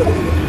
you